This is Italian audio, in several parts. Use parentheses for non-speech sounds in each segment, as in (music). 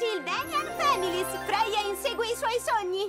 Sylvanian Families! Freya insegue i suoi sogni!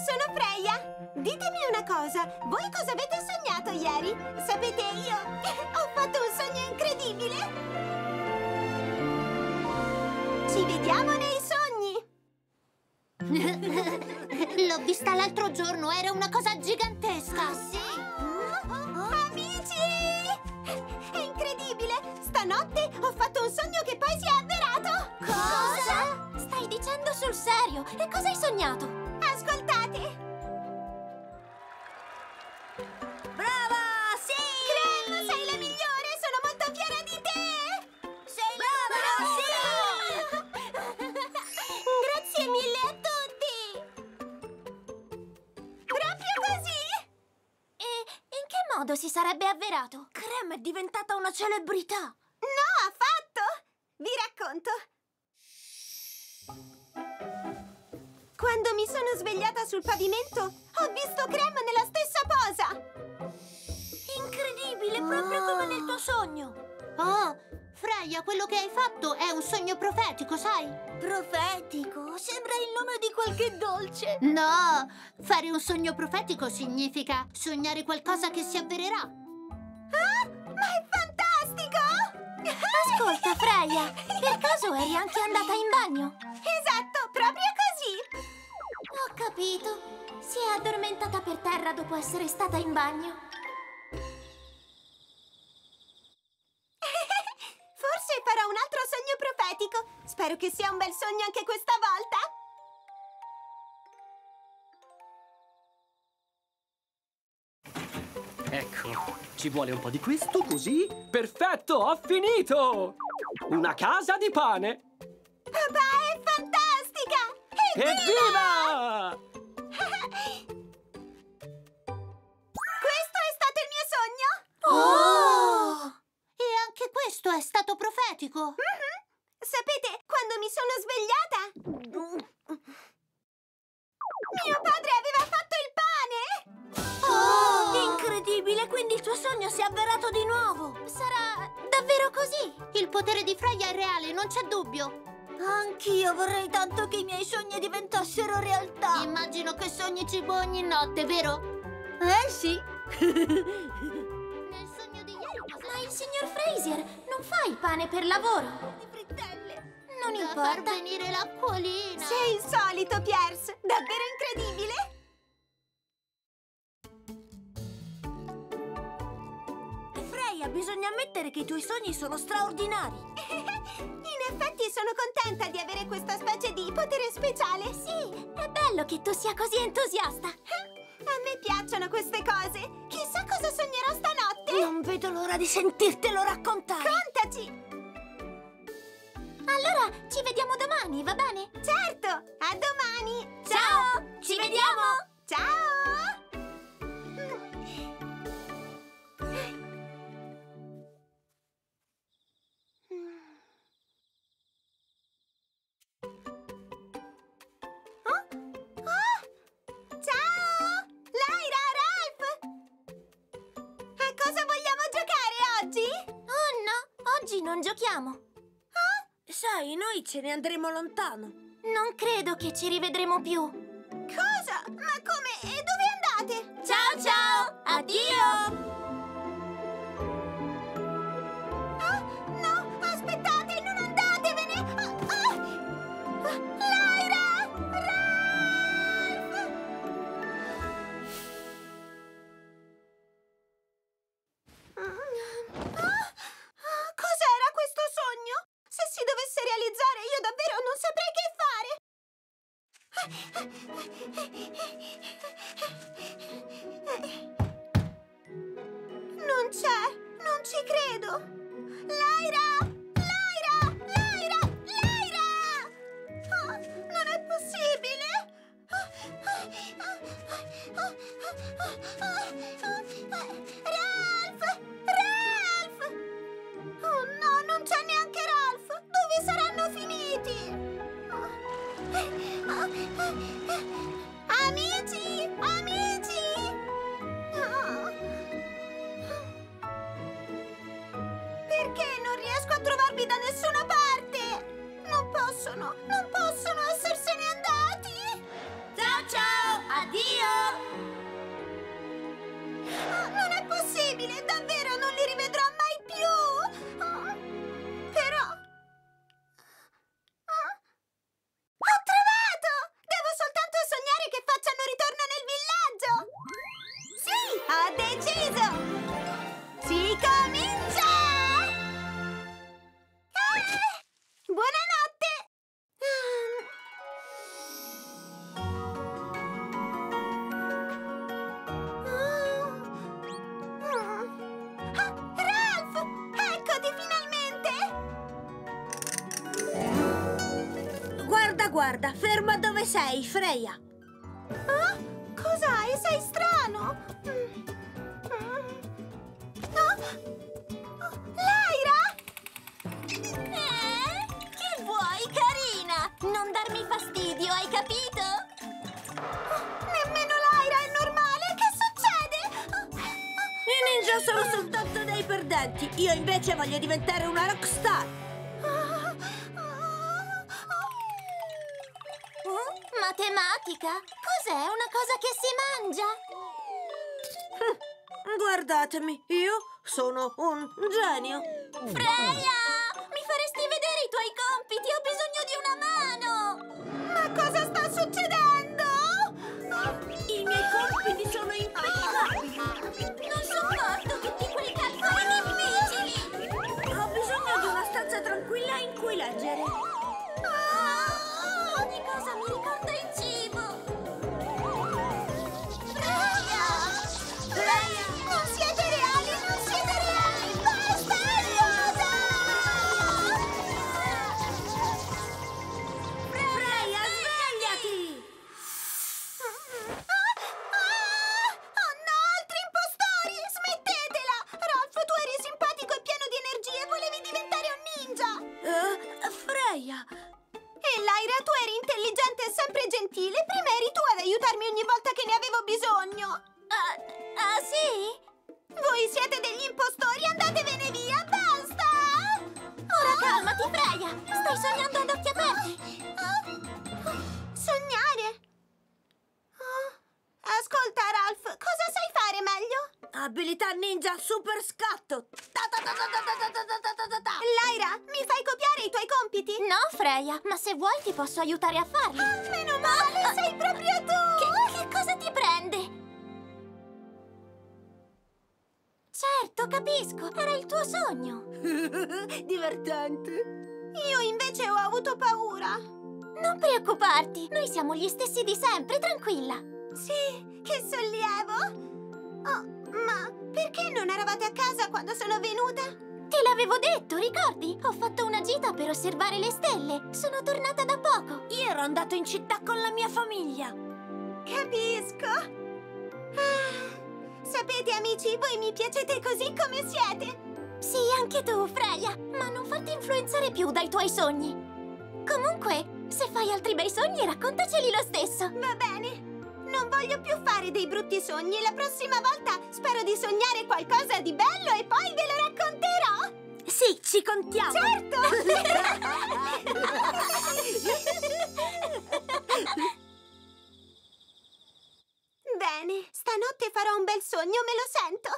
Sono Freya! Ditemi una cosa, voi cosa avete sognato ieri? Sapete, io (laughs) ho fatto un sogno incredibile! Ci vediamo nei sogni! (laughs) L'ho vista l'altro giorno, era una cosa gigantesca. Ah, sì? Amici! È incredibile! Stanotte ho fatto un sogno che poi si è avverato! Cosa? Stai dicendo sul serio? E cosa hai sognato? Ascoltate! Brava! Sì! Crem, sei la migliore! Sono molto fiera di te! Sei Brava, Grazie mille a tutti! Proprio così! E in che modo si sarebbe avverato? Crem è diventata una celebrità. No, affatto! Vi racconto. Mi sono svegliata sul pavimento, ho visto Crem nella stessa posa! Incredibile, proprio come nel tuo sogno. Oh, Freya, quello che hai fatto è un sogno profetico, sai? Profetico? Sembra il nome di qualche dolce. No, fare un sogno profetico significa sognare qualcosa che si avvererà. Ah, ma è fantastico! Ascolta, Freya, per caso eri anche andata in bagno? Esatto, proprio capito. Si è addormentata per terra dopo essere stata in bagno. (laughs) Forse farò un altro sogno profetico. Spero che sia un bel sogno anche questa volta. Ecco, ci vuole un po' di questo così. Perfetto, ho finito! Una casa di pane! Papà fantastica! Evviva! Questo è stato il mio sogno! Oh! E anche questo è stato profetico. Mhm. Sapete, quando mi sono svegliata... Mio padre aveva fatto il pane! Oh! Incredibile, quindi il tuo sogno si è avverato di nuovo. Sarà davvero così? Il potere di Freya è reale, non c'è dubbio. Anch'io vorrei tanto che i miei sogni diventassero realtà. Immagino che sogni cibo ogni notte, vero? Eh sì. Nel sogno di ieri. Ma il signor Fraser non fa il pane per lavoro. Le frittelle. Non Da importa. far venire l'acquolina. Sei insolito, Piers! Davvero incredibile! Freya, bisogna ammettere che i tuoi sogni sono straordinari. In effetti sono contenta di avere questa specie di potere speciale. Sì, è bello che tu sia così entusiasta. A me piacciono queste cose. Chissà cosa sognerò stanotte. Non vedo l'ora di sentirtelo raccontare. Contaci! Allora, ci vediamo domani, va bene? Certo! A domani! Cosa vogliamo giocare oggi? Oh no, oggi non giochiamo. Sai, noi ce ne andremo lontano. Non credo che ci rivedremo più. Cosa? Ma come? E dove andate? Ciao ciao! Addio! Non c'è! Non ci credo! Laira! Laira! Laira! Laira! Oh, non è possibile! Oh, oh, possono, non possono essersene andati! Ciao ciao! Addio! Guarda, ferma dove sei, Freya. Ah, cos'hai? Sei strano! Mm. Mm. Ah, ah, Lyra! Eh? Che vuoi, carina? Non darmi fastidio, hai capito? Nemmeno Lyra è normale! Che succede? Ah, I ninja sono soltanto dei perdenti. Io invece voglio diventare una rockstar. Matematica? Cos'è? Una cosa che si mangia? Guardatemi, io sono un genio. Freya! Tu eri intelligente e sempre gentile. Prima eri tu ad aiutarmi ogni volta che ne avevo bisogno. Ah, ah, sì? Voi siete degli impostori, andatevene via, basta! Ora calmati, Freya! Stai sognando ad occhi aperti! Sognare? Ah, Ascolta, Ralph, cosa sai fare meglio? abilità ninja super scatto. Ta Lyra, mi fai copiare i tuoi compiti? No, Freya, ma se vuoi ti posso aiutare a farli. Ah, meno male, ah. sei proprio tu! Che, che cosa ti prende? Certo, capisco, era il tuo sogno. (laughs) Divertente. Io invece ho avuto paura. Non preoccuparti, noi siamo gli stessi di sempre, tranquilla. Sì, che sollievo! Oh, ma perché non eravate a casa quando sono venuta? Te l'avevo detto, ricordi? Ho fatto una gita per osservare le stelle. Sono tornata da poco. Io ero andato in città con la mia famiglia. Capisco. Ah, sapete, amici, voi mi piacete così come siete. Sì, anche tu, Freya, ma non farti influenzare più dai tuoi sogni. Comunque, se fai altri bei sogni, raccontaceli lo stesso. Va bene. Non voglio più fare dei brutti sogni. La prossima volta spero di sognare qualcosa di bello e poi ve lo racconterò. Sì, ci contiamo. Certo! (laughs) Bene, stanotte farò un bel sogno, me lo sento.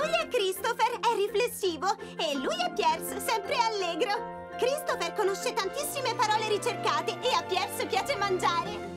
Lui è Christopher, è riflessivo. E lui è Pierce, sempre allegro. Christopher conosce tantissime parole ricercate e a Pierce piace mangiare.